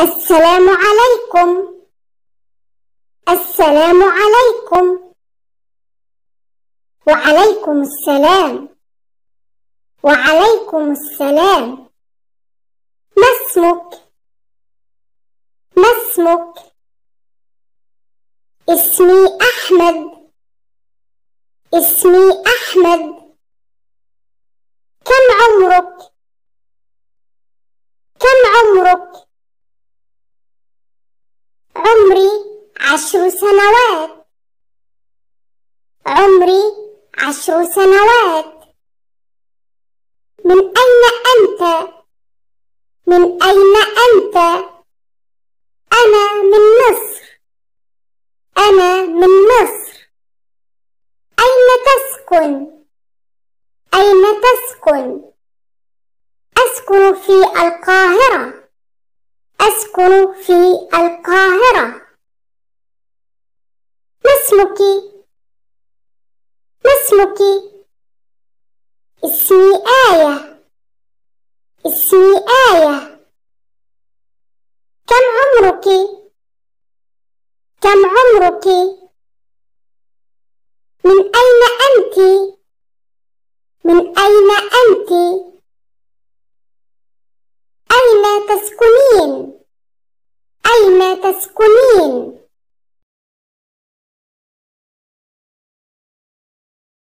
السلام عليكم. السلام عليكم. وعليكم السلام. وعليكم السلام. ما اسمك؟ ما اسمك؟ اسمي أحمد. اسمي أحمد. كم عمرك؟ كم عمرك عمري عشر سنوات عمري عشر سنوات من أين أنت؟ من أين أنت؟ أنا من مصر أنا من مصر أين تسكن؟ أين تسكن؟ أسكن في القاهرة أسكن في القاهرة اسمك؟ ما اسمك؟ اسمي آية. اسمي آية. كم عمرك؟ كم عمرك؟ من أين أنت؟ من أين أنت؟ أين تسكنين؟ أين تسكنين؟